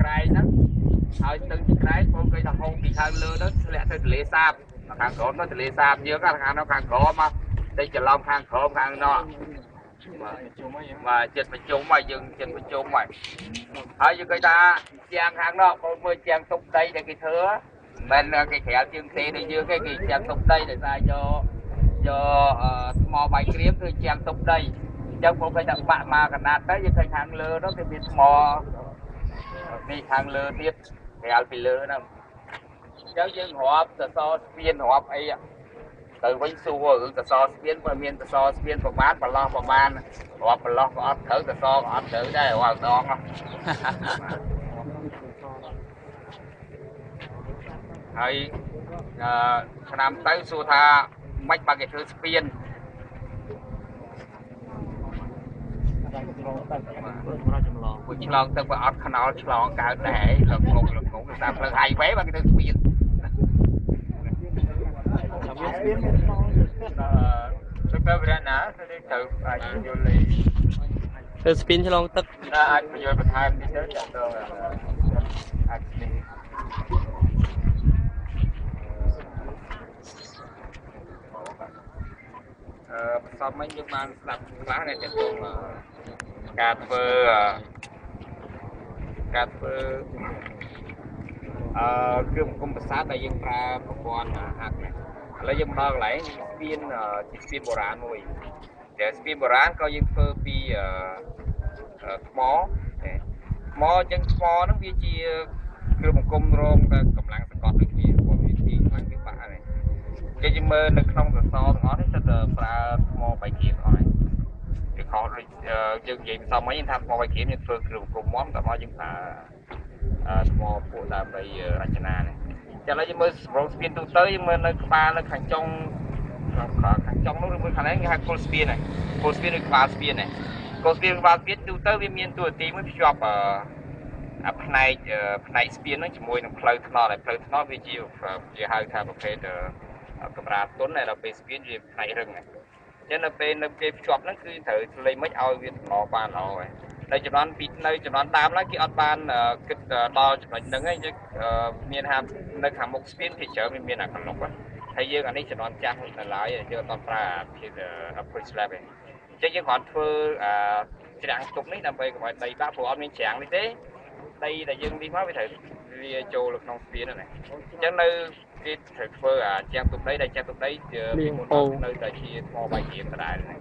ក្រែងហ្នឹងហើយទៅទីក្រែងបងគេថាហងពីខាងលើហ្នឹងធ្លាក់ទៅទន្លេសាបខាងក្រោមទៅទន្លេសាបយើងខាងនោះខាងក្រោមមកទៅច្រឡំខាងក្រោមខាងនោះបាទចិត្តប្រជុំមកយើងចិត្តប្រជុំមកហើយយើងគេថាជាងខាងនោះបងមើលជាងទុកដីដែលគេធ្វើមិនមែនគេក្រាលជាងទេដូចយើងគេគេជាងទុកដីដោយសារយកយកថ្មបាយក្រៀមគឺជាងទុកដីអញ្ចឹងបងគេថាបាក់មកកណាត់ទៅយើងឃើញខាងលើនោះគេមានថ្ម នេះខាងលើទៀតក្រាលពីលើហ្នឹងអញ្ចឹងយើងរាប់សសរស្ពានរាប់អីទៅវិញសួររឿងសសរស្ពានបើមានសសរស្ពានប្រមាណប្រឡោះប្រមាណរាប់ប្រឡោះក៏អត់ត្រូវសសរក៏អត់ត្រូវដែររាល់ដងហើយអឺឆ្នាំទៅសួរថាមិនបើគេធ្វើស្ពាន មួយឆ្លងទឹកវាអត់ខ្នល់ឆ្លងកើតដែរលងងលងងតាមផ្លូវ highway បើគេធ្វើស្ពានទឹកទៅវាណាទៅទៅអាចយល់លេធ្វើស្ពីនឆ្លងទឹកអាចបញ្យល់បន្ថែមនេះទៅចាក់ទៅអាចនេះអឺបន្សំមិញយើងបានស្ដាប់ខ្លះដែលទាក់ទងការធ្វើ ការធ្វើអឺគ្រឿងគុំប្រាសាទដែលយើងប្រើប្រព័ន្ធហាក់នេះឥឡូវយើងមកដល់កន្លែងស្ពានជាស្ពានបុរាណមួយតែស្ពានបុរាណក៏យើងធ្វើពីអឺថ្មថ្មអញ្ចឹងថ្មហ្នឹងវាជាគ្រឿងបង្គំរងតែកម្លាំងសង្កត់ដូចគ្នាព្រោះវាទីខ្លាំងវាបាក់ហើយគេយើងមើលនៅក្នុងសសរទាំងអស់នេះទៅប្រើថ្មបៃជាទាំងអស់ហើយវាខុស ដូចយើងនិយាយផ្សំអីថាថ្មបៃជាយើងធ្វើគ្រឿងបង្គំមុំតែមកយើងប្រើថ្មពួកដើម្បីរចនានេះចឹងឥឡូវយើងមើលសម្រងស្ពានទូទៅយើងមើលនៅក្បាលនៅខាងចុងខាងចុងនោះឬមួយខាងនេះគេហៅគល់ស្ពានហ្នឹងគល់ស្ពានឬក្បាលស្ពានហ្នឹងគល់ស្ពានក្បាលស្ពានទូទៅវាមានតួនាទីមួយភ្ជាប់អឺផ្នែកផ្នែកស្ពានហ្នឹងជាមួយនឹងផ្លូវថ្នល់ហើយផ្លូវថ្នល់វាជាជាហៅថាប្រភេទកម្រាលទុនហើយដល់ពេលស្ពានវាផ្នែករឹងហ្នឹង ចឹងនៅពេលនៅពេលភ្ជាប់ហ្នឹងគឺត្រូវលេងមិនឲ្យវាថ្នល់បានល្អហើយនៅចំនួនពីនៅចំនួនដើមឡើយគេអត់បានគិតដល់ចំណុចហ្នឹងឯងមានថានៅខាងមុខស្ពានគេច្រើនមានអាកន្លុកហើយយើងអានេះចំនួនចាស់នៅឡើយយើងអត់ប្រើភាគ approach slab ឯងអញ្ចឹងយើងគ្រាន់ធ្វើអាច្រាំងទុកនេះដើម្បីកុំឲ្យដីបាក់ព្រោះអត់មានច្រាំងនេះទេដីដែលយើងនេះមកវាត្រូវវាចូលនៅក្នុងស្ពានហ្នឹងអញ្ចឹងនៅ គេត្រូវធ្វើអាចាំងទុកដីដែលចាំងទុកដីពីមុននៅតែជាថ្មបាយជាដដែលហ្នឹង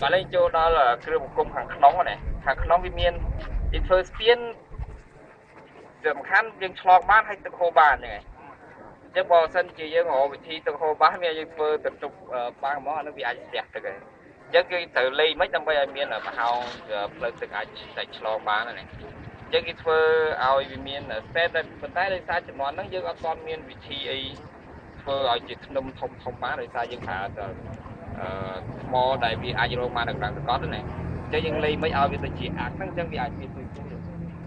បើលេងចូលដល់គ្រឿងបង្គំខាងក្នុងណាខាងក្នុងវាមានយើងធ្វើស្ពានសំខាន់យើងឆ្លងបានហើយទឹកហូរបានហ្នឹងហើយអញ្ចឹងបើសិនជាយើងរកវិធីទឹកហូរបានវាយើងធ្វើទៅទុកបានហ្មងអានោះវាអាចស្ទះទឹកហើយអញ្ចឹងគឺត្រូវលេងមិនដើម្បីឲ្យមានប្រហោងផ្លូវទឹកអាចតែឆ្លងបាន ណាចឹងគេធ្វើឲ្យវាមាន set តែប៉ុន្តែដោយសារចំនួនហ្នឹងយើងអត់ទាន់មានវិធីអីធ្វើឲ្យជាធ្នឹមធំធំបានដោយសារយើងប្រើតែអឺថ្មដែលវាអាចរងបាននៅក្នុងសកលណាចឹងយើងលេងមិនឲ្យវាទៅជាអាក់ហ្នឹងចឹងវាអាចមានទួយទួយ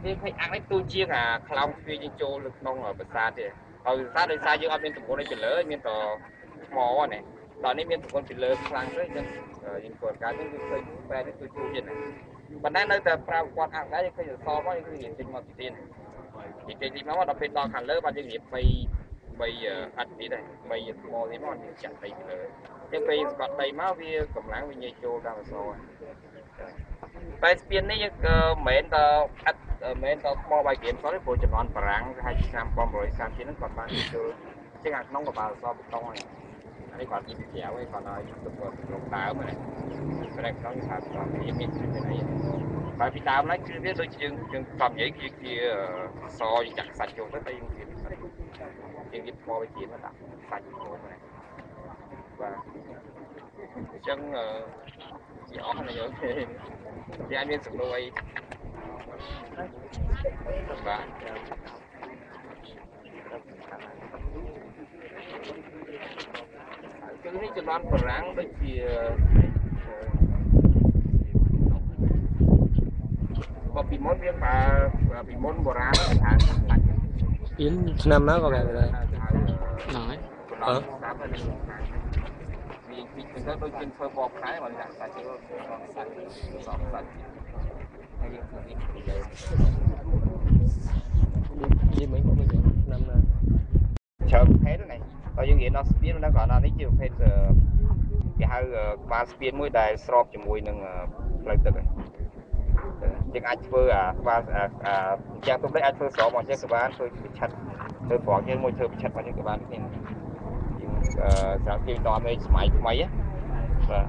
វាភ័យអាក់នេះទួយជាងអាខ្លោងទ្វារយើងចូលនៅក្នុងប្រាសាទទេហើយប្រាសាទដោយសារយើងអត់មានតំបន់អីពីលើមានតែថ្មណាដល់នេះមានតំបន់ពីលើខ្លាំងទៅចឹងយើងធ្វើការហ្នឹងគឺឃើញបែរនេះទួយទួយទៀតណា ប៉ុន្តែនៅតែប្រើគាត់អាក់ដែរយើងឃើញសសមកយើងគឺនិយាយចេញមកទីទៀតនិយាយចេញមកដល់ពេលដល់ខាងលើបាទយើងនិយាយ3 3អត់នេះដែរ3ថ្មនេះមកយើងចាក់ដីពីលើចឹងពេលស្កត់ដីមកវាកម្លាំងវាញែកចូលតាមសសតែស្ពាននេះយើងក៏មិនមែនតអត់មិនមែនតថ្មបាយក្រៀមសោះទេព្រោះចំនួនបារាំងហើយឆ្នាំ1930ហ្នឹងគាត់បានចូលចឹងអាក្នុងក៏បានសបតុងហើយអា នេះគាត់ពីក្រៅហើយគាត់ឲ្យទឹកគាត់ក្នុងដើមហ្នឹងតែក្នុងថាគាត់មានមានពីណីបើពីដើមហ្នឹងគឺវាដូចយើងយើងកំនិយាយគឺជាសយើងចាក់សាច់ចូលទៅតែយើងវាសាច់យើងវាថ្មវាជាមកដាក់សាច់ចូលហ្នឹងបាទអញ្ចឹងជាអស់ណាយើងគេអាចមានសំណួរអីបាទ នេះចំនួនបារាំងដូចជាបបពីមុនវាប្រើពីមុនបុរាណថាបាច់ពីឆ្នាំណាក៏គេដែរហ្នឹងហើយអឺវាពីទៅដូចជាធ្វើបបខែបើដាក់សាច់ចូលសាច់សបសាច់ហើយយើងនិយាយនិយាយមិនក៏មិនឆ្នាំណាច្រើនខែទៅណា ដល់ស្ពានហ្នឹងក៏ដល់នេះជាប្រភេទអឺគេហៅអឺក្បាលស្ពានមួយដែលស្របជាមួយនឹងអឺផ្លូវទឹកហ្នឹងយើងអាចធ្វើអាក្បាលអាអាយ៉ាងទុំនេះអាចធ្វើស្រោមមកចេះក៏បានធ្វើប្រឆិតធ្វើប្រងយើងមួយធ្វើប្រឆិតមកយើងក៏បានគ្នាយើងអឺស្រាប់គេតមេសម័យថ្មីណាបាទ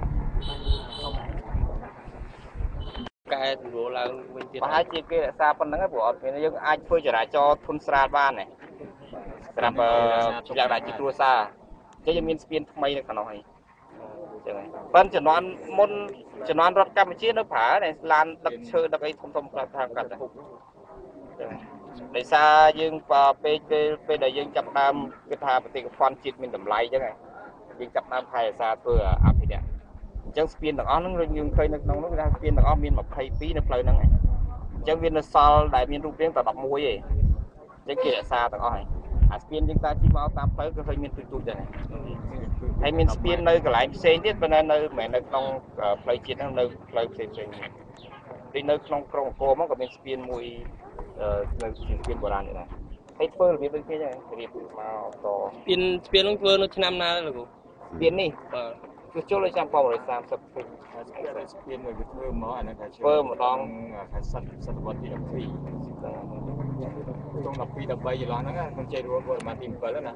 កែទម្រួលឡើងវិញទៀតប្រហែលជាគេរក្សាប៉ុណ្្នឹងឯងព្រោះអត់មានយើងអាចធ្វើចរាចរណ៍ធុនស្រាលបានដែរ សម្រាប់អឺយ៉ាងណាជាគ្រួសារអញ្ចឹងយើងមានស្ពានថ្មីនៅក្នុងហ្នឹងអញ្ចឹងហើយប៉ុន្តែជំនាន់មុនជំនាន់រដ្ឋកម្ពុជានៅប្រើតែឡានដឹកឈើដឹកអីធំធំៗខ្លះតាមកាត់ដែរអញ្ចឹងហើយដោយសារយើងបើពេលពេលពេលដែលយើងចាប់ផ្ដើមគឺថាបេតិកភណ្ឌជាតិមានតម្លៃអញ្ចឹងហើយយើងចាប់ផ្ដើមថែរក្សាធ្វើអភិរក្សអញ្ចឹងស្ពានទាំងអស់ហ្នឹងយើងឃើញនៅក្នុងនោះគឺថាស្ពានទាំងអស់មាន22នៅផ្លូវហ្នឹងហើយអញ្ចឹងវានៅសល់ដែលមានរូបរាងតែ11ឯងអញ្ចឹងគេរក្សាទាំងអស់ហើយ អាស្ពានយើងតាជិះមកតាមផ្លូវក៏ឃើញមានទូចទូចដែរហើយមានស្ពាននៅកន្លែងផ្សេងទៀតប៉ុន្តែនៅមិនមែននៅក្នុងផ្លូវជាតិហ្នឹងនៅផ្លូវផ្សេងផ្សេងដូចនៅក្នុងក្រុងអង្គរមកក៏មានស្ពានមួយនៅស្ពានបុរាណនេះដែរហើយធ្វើរបៀបដូចគ្នាហ្នឹងរបៀបមកតស្ពានស្ពានហ្នឹងធ្វើនៅឆ្នាំណាលោកគ្រូស្ពាននេះបាទគឺចូលនៅឆ្នាំ1930ពេញ ស្ពានមួយវាធ្វើមកអាហ្នឹងថាធ្វើម្ដងថាសតសតវត្សទី12ក្នុង12 13ចន្លោះហ្នឹងខ្ញុំចេះរួមប្រហែលទី7ហ្នឹងណា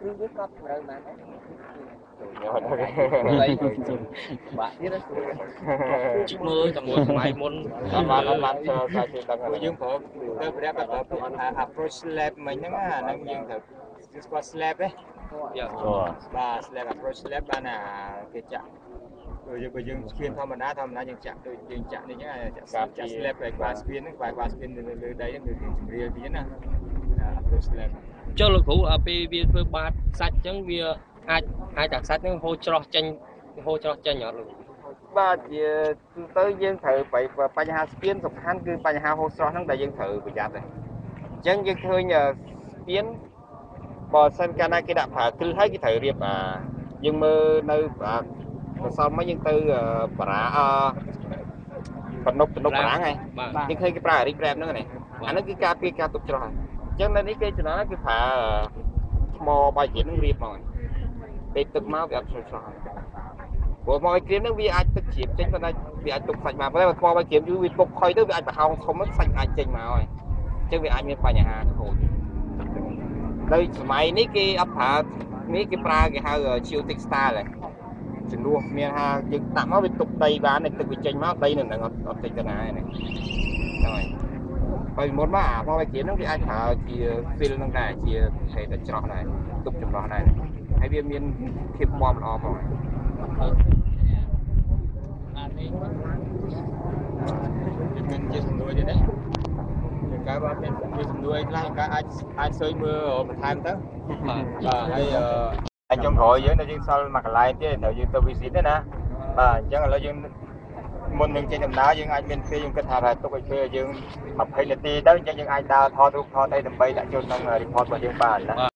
គឺវាកត់ត្រូវបានហើយបាក់ទៀតណាជីកមើលតែមួយសម័យមុនអត់បានអត់បានចូលសាជាដឹងហើយយើងប្រើទៅប្រែក៏ប្រើពួក approach slab មិញហ្នឹងអាហ្នឹងយើងត្រូវស្គាល់ slab ទេ យ៉ាបាទ slab approach slab បានអាគេចាក់បើយើងបើយើងស្ពានធម្មតាធម្មតាយើងចាក់ដូចយើងចាក់នេះហ្នឹងចាក់ចាក់ slab បែកក្បាលស្ពានហ្នឹងបែកក្បាលស្ពាននៅលើដីហ្នឹងគឺយើងជំរាលវាណា approach slab ចុះលោកគ្រូអាពេលវាធ្វើបាតសាច់អញ្ចឹងវាអាចអាចតែសាច់ហ្នឹងហូរច្រោះចេញហូរច្រោះចេញអត់លោកគ្រូបាទជាទូទៅយើងត្រូវបែបបញ្ហាស្ពានសំខាន់គឺបញ្ហាហូរស្រស់ហ្នឹងដែលយើងត្រូវប្រយ័ត្នដែរអញ្ចឹងយើងឃើញស្ពាន បើសិនកាលណាគេដាក់ប្រើគ្រឹះហើយគេត្រូវរៀបអាយើងមើលនៅអាកសលមកយើងទៅបារាអបនុកបនុកបារាំងហើយបាទយើងឃើញគេប្រើអារីក្រែបហ្នឹងណាអាហ្នឹងគឺការពារការទុកច្រោះហើយអញ្ចឹងនៅនេះគេចំណល់គឺប្រើថ្មបាយក្រៀមហ្នឹងរៀបមកហើយពេលទឹកមកវាអត់ច្រោះច្រោះហើយព្រោះថ្មបាយក្រៀមហ្នឹងវាអាចទឹកជ្រាបចេញប៉ុន្តែវាអាចទុកសាច់មកប៉ុន្តែបើថ្មបាយក្រៀមយូរវាពុកខុយទៅវាអាចប្រហោងធំហ្នឹងសាច់អាចចេញមកហើយអញ្ចឹងវាអាចមានបញ្ហាខូច នៅសម័យនេះគេអត់ប្រើនេះគេប្រើគេហៅ geotic style ហើយជំនួសមានថាយើងដាក់មកវាទុកដីបានហើយទឹកវាចេញមកដីនៅនឹងអត់អត់ចេញទៅណាទេណាហ្នឹងហើយហើយមុនមកអាមកវាគ្រាមហ្នឹងវាអាចប្រើជា fill ហ្នឹងដែរជាហេតុតែច្រោះដែរទុកចម្រោះដែរហើយវាមានភាពមាំល្អផងមានជាសំណួរទៀត ទេយើងកើបានមានជាសំណួរអីខ្លះយើងកើអាចអាចសើចមើលបន្ថែមទៅបាទបាទហើយអឺចុងក្រោយយើងនៅយើងសល់មួយកន្លែងទៀតត្រូវយើងទៅ visit ទេណាបាទអញ្ចឹងឥឡូវយើងមុននឹងចេញដំណើរយើងអាចមានពេលយើងគិតថាថាទុកឲ្យពេលយើង20នាទីទៅអញ្ចឹងយើងអាចដើរថតរូបថតអីដើម្បីដាក់ចូលក្នុង report របស់យើងបានណា